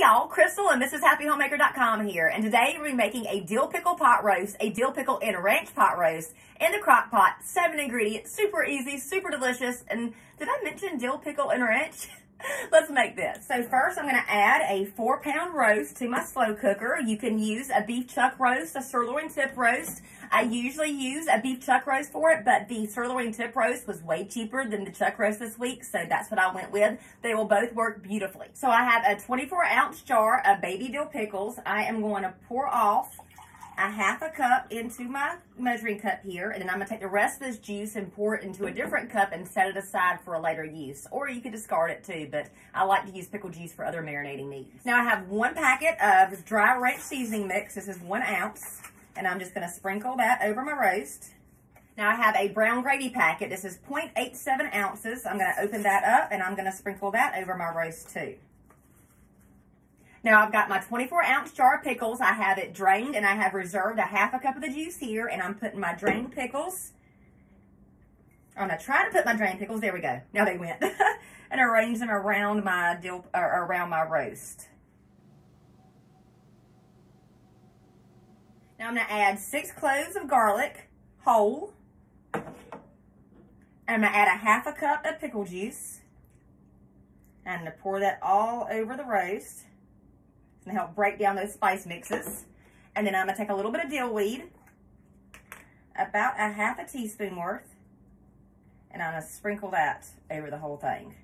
y'all, Crystal and Mrs. MrsHappyHomemaker.com here, and today we're making a dill pickle pot roast, a dill pickle and ranch pot roast in the crock pot. Seven ingredients, super easy, super delicious, and did I mention dill pickle and ranch? Let's make this. So first I'm going to add a four pound roast to my slow cooker. You can use a beef chuck roast, a sirloin tip roast. I usually use a beef chuck roast for it, but the sirloin tip roast was way cheaper than the chuck roast this week, so that's what I went with. They will both work beautifully. So I have a 24 ounce jar of baby dill pickles. I am going to pour off a half a cup into my measuring cup here, and then I'm gonna take the rest of this juice and pour it into a different cup and set it aside for a later use. Or you could discard it too, but I like to use pickle juice for other marinating meats. Now I have one packet of dry ranch seasoning mix. This is one ounce, and I'm just gonna sprinkle that over my roast. Now I have a brown gravy packet. This is 0.87 ounces. I'm gonna open that up and I'm gonna sprinkle that over my roast too. Now I've got my 24 ounce jar of pickles. I have it drained and I have reserved a half a cup of the juice here and I'm putting my drained pickles. I'm to try to put my drained pickles. There we go. Now they went. and arrange them around my dill, or around my roast. Now I'm going to add six cloves of garlic, whole. And I'm going to add a half a cup of pickle juice. I'm going to pour that all over the roast. To help break down those spice mixes. And then I'm to take a little bit of dill weed, about a half a teaspoon worth, and I'm to sprinkle that over the whole thing.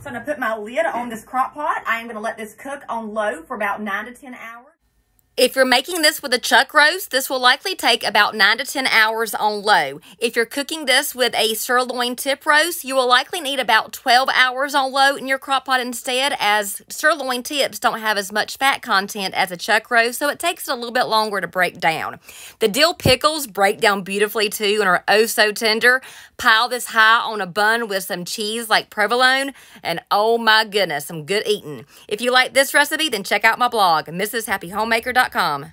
So I'm to put my lid on this crock pot. I am to let this cook on low for about 9 to 10 hours. If you're making this with a chuck roast, this will likely take about 9 to 10 hours on low. If you're cooking this with a sirloin tip roast, you will likely need about 12 hours on low in your crock pot instead, as sirloin tips don't have as much fat content as a chuck roast, so it takes it a little bit longer to break down. The dill pickles break down beautifully too and are oh so tender. Pile this high on a bun with some cheese like provolone, and oh my goodness, some good eating. If you like this recipe, then check out my blog, MrsHappyHomemaker.com. Indeed.com